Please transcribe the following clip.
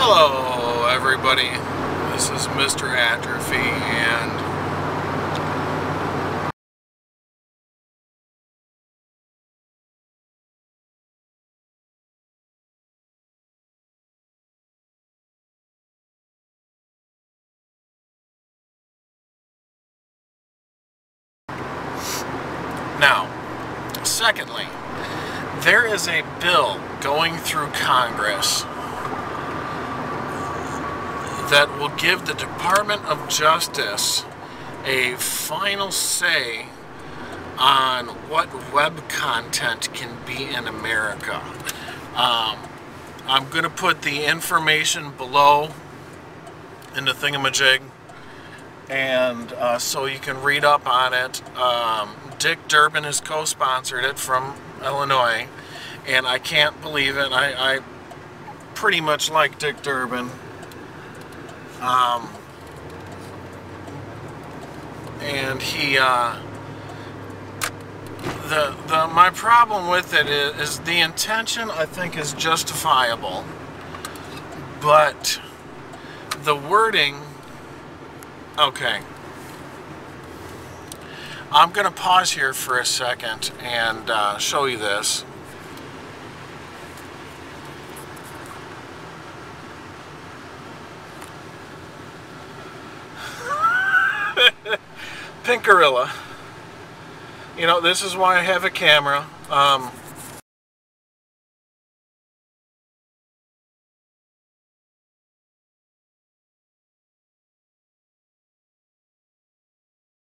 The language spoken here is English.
Hello, everybody. This is Mr. Atrophy, and now, secondly, there is a bill going through Congress that will give the Department of Justice a final say on what web content can be in America. Um, I'm going to put the information below in the thingamajig and uh, so you can read up on it. Um, Dick Durbin has co-sponsored it from Illinois and I can't believe it. I, I pretty much like Dick Durbin. Um, and he, uh, the, the, my problem with it is, is the intention I think is justifiable, but the wording, okay. I'm going to pause here for a second and uh, show you this. Pink Gorilla. You know, this is why I have a camera. Um,